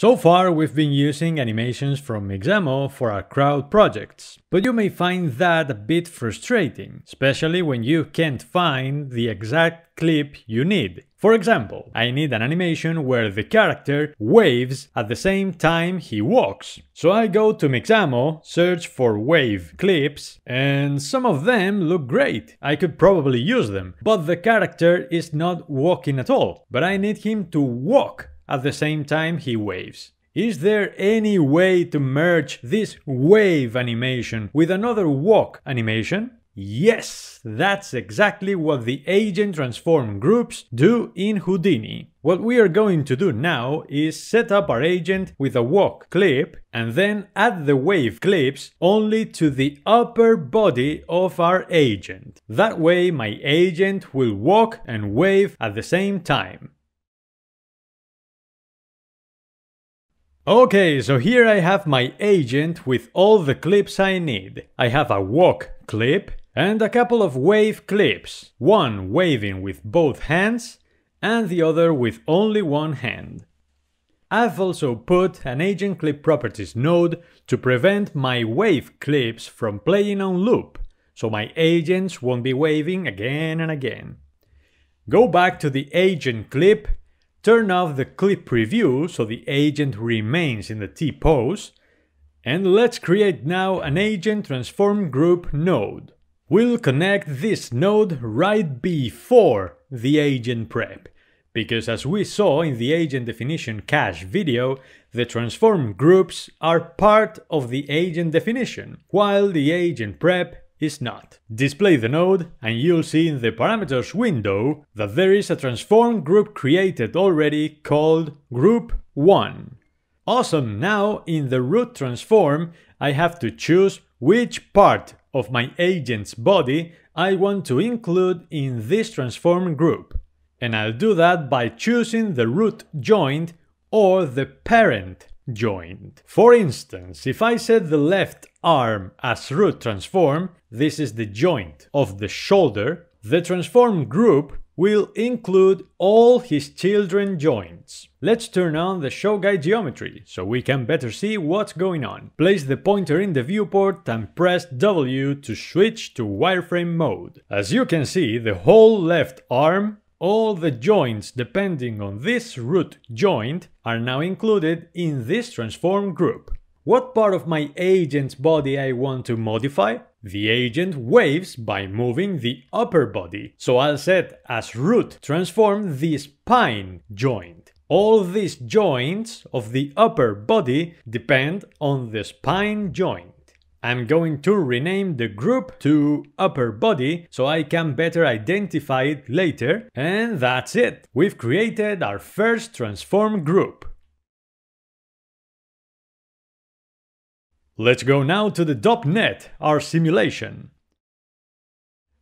So far we've been using animations from Mixamo for our crowd projects, but you may find that a bit frustrating, especially when you can't find the exact clip you need. For example, I need an animation where the character waves at the same time he walks. So I go to Mixamo, search for wave clips, and some of them look great. I could probably use them, but the character is not walking at all. But I need him to walk at the same time he waves. Is there any way to merge this wave animation with another walk animation? Yes, that's exactly what the agent transform groups do in Houdini. What we are going to do now is set up our agent with a walk clip and then add the wave clips only to the upper body of our agent. That way my agent will walk and wave at the same time. Okay, so here I have my agent with all the clips I need. I have a walk clip and a couple of wave clips, one waving with both hands and the other with only one hand. I've also put an agent clip properties node to prevent my wave clips from playing on loop, so my agents won't be waving again and again. Go back to the agent clip Turn off the clip preview so the agent remains in the T-pose. And let's create now an agent transform group node. We'll connect this node right before the agent prep, because as we saw in the agent definition cache video, the transform groups are part of the agent definition, while the agent prep is not. Display the node and you'll see in the parameters window that there is a transform group created already called group 1. Awesome, now in the root transform I have to choose which part of my agent's body I want to include in this transform group. And I'll do that by choosing the root joint or the parent joint. For instance, if I set the left arm as root transform, this is the joint of the shoulder, the transform group will include all his children joints. Let's turn on the show guide geometry so we can better see what's going on. Place the pointer in the viewport and press W to switch to wireframe mode. As you can see, the whole left arm all the joints depending on this root joint are now included in this transform group. What part of my agent's body I want to modify? The agent waves by moving the upper body, so I'll set as root transform the spine joint. All these joints of the upper body depend on the spine joint. I'm going to rename the group to upper body so I can better identify it later. And that's it. We've created our first transform group. Let's go now to the DOP net, our simulation.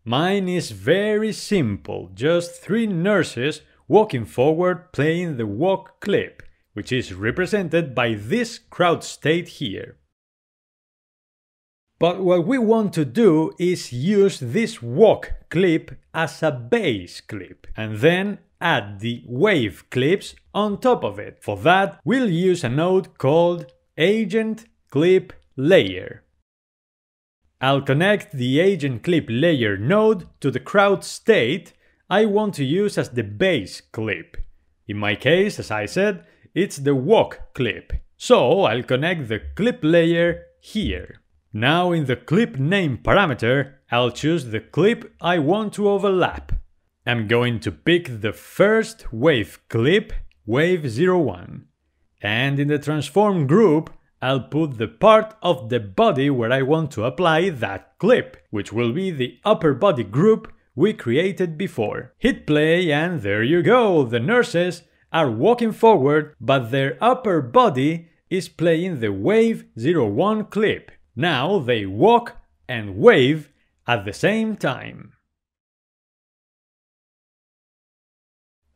Mine is very simple, just three nurses walking forward playing the walk clip, which is represented by this crowd state here. But what we want to do is use this walk clip as a base clip and then add the wave clips on top of it. For that, we'll use a node called agent clip layer. I'll connect the agent clip layer node to the crowd state I want to use as the base clip. In my case, as I said, it's the walk clip. So I'll connect the clip layer here. Now in the clip name parameter, I'll choose the clip I want to overlap. I'm going to pick the first wave clip, wave 01. And in the transform group, I'll put the part of the body where I want to apply that clip, which will be the upper body group we created before. Hit play and there you go, the nurses are walking forward, but their upper body is playing the wave 01 clip. Now they walk and wave at the same time.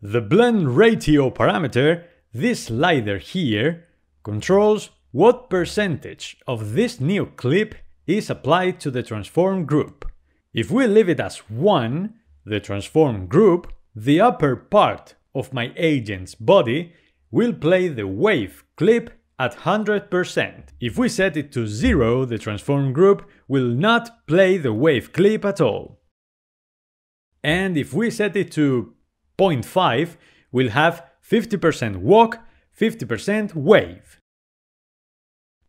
The blend ratio parameter, this slider here, controls what percentage of this new clip is applied to the transform group. If we leave it as 1, the transform group, the upper part of my agent's body will play the wave clip at 100%. If we set it to 0, the transform group will not play the wave clip at all. And if we set it to 0.5, we'll have 50% walk, 50% wave.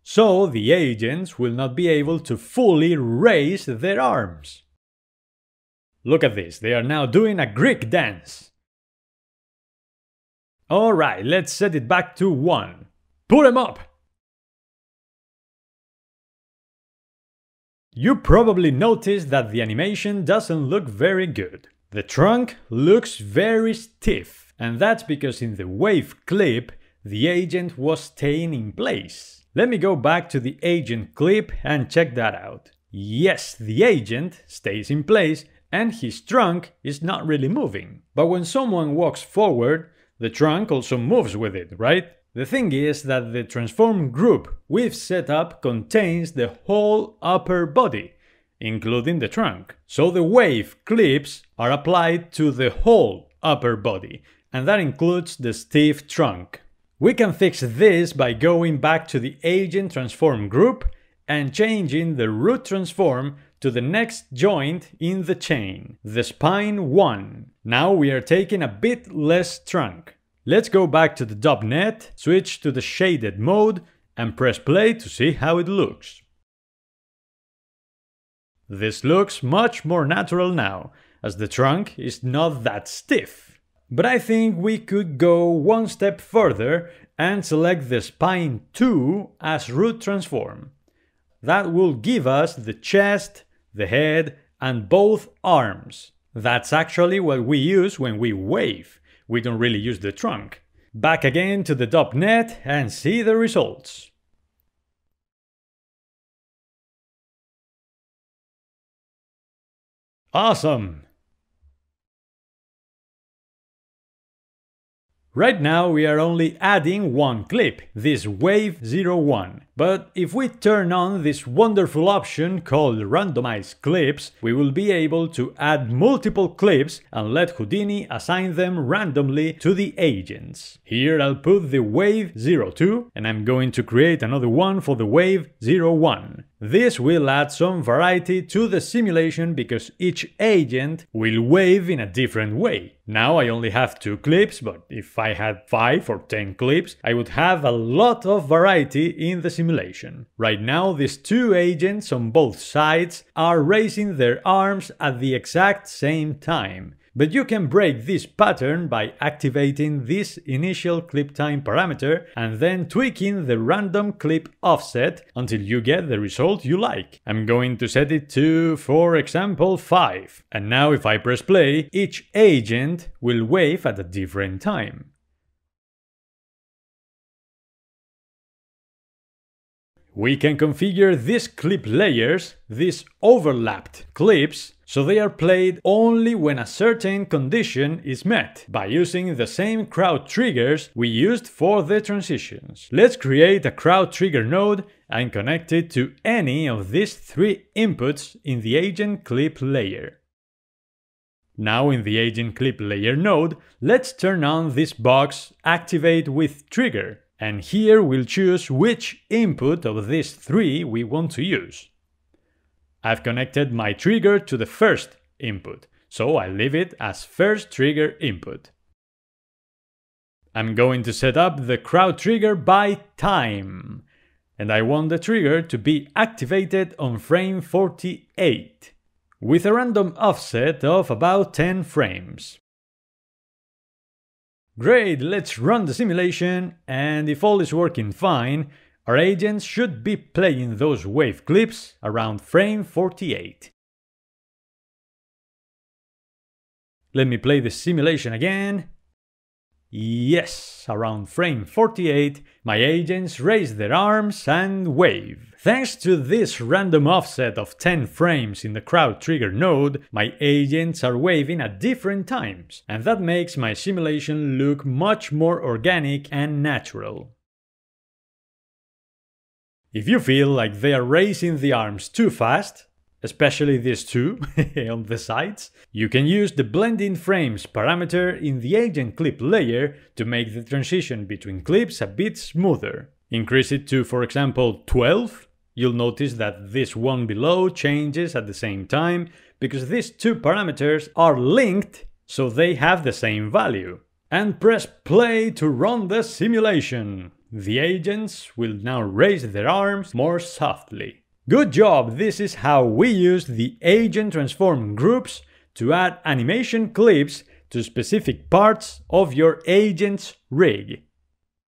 So the agents will not be able to fully raise their arms. Look at this, they are now doing a Greek dance. Alright, let's set it back to 1. Put him up! You probably noticed that the animation doesn't look very good. The trunk looks very stiff, and that's because in the wave clip, the agent was staying in place. Let me go back to the agent clip and check that out. Yes, the agent stays in place and his trunk is not really moving. But when someone walks forward, the trunk also moves with it, right? The thing is that the transform group we've set up contains the whole upper body, including the trunk. So the wave clips are applied to the whole upper body, and that includes the stiff trunk. We can fix this by going back to the agent transform group and changing the root transform to the next joint in the chain, the spine 1. Now we are taking a bit less trunk. Let's go back to the DOP net, switch to the shaded mode and press play to see how it looks. This looks much more natural now, as the trunk is not that stiff. But I think we could go one step further and select the spine 2 as root transform. That will give us the chest, the head, and both arms. That's actually what we use when we wave. We don't really use the trunk. Back again to the DOP net and see the results. Awesome! Right now we are only adding one clip, this Wave 01. But if we turn on this wonderful option called Randomize Clips, we will be able to add multiple clips and let Houdini assign them randomly to the agents. Here I'll put the Wave 02 and I'm going to create another one for the Wave 01. This will add some variety to the simulation because each agent will wave in a different way. Now I only have two clips, but if I had 5 or 10 clips, I would have a lot of variety in the simulation. Right now these two agents on both sides are raising their arms at the exact same time. But you can break this pattern by activating this initial clip time parameter and then tweaking the random clip offset until you get the result you like. I'm going to set it to, for example, 5. And now if I press play, each agent will wave at a different time. We can configure these clip layers, these overlapped clips, so they are played only when a certain condition is met, by using the same crowd triggers we used for the transitions. Let's create a crowd trigger node and connect it to any of these three inputs in the agent clip layer. Now in the agent clip layer node, let's turn on this box activate with trigger and here we'll choose which input of these three we want to use. I've connected my trigger to the first input, so I leave it as first trigger input. I'm going to set up the crowd trigger by time, and I want the trigger to be activated on frame 48, with a random offset of about 10 frames. Great, let's run the simulation, and if all is working fine, our agents should be playing those wave clips around frame 48. Let me play the simulation again. Yes, around frame 48, my agents raise their arms and wave. Thanks to this random offset of 10 frames in the crowd trigger node, my agents are waving at different times, and that makes my simulation look much more organic and natural. If you feel like they are raising the arms too fast, especially these two on the sides, you can use the blending frames parameter in the agent clip layer to make the transition between clips a bit smoother. Increase it to, for example, 12. You'll notice that this one below changes at the same time because these two parameters are linked so they have the same value. And press play to run the simulation. The agents will now raise their arms more softly. Good job! This is how we use the agent transform groups to add animation clips to specific parts of your agent's rig.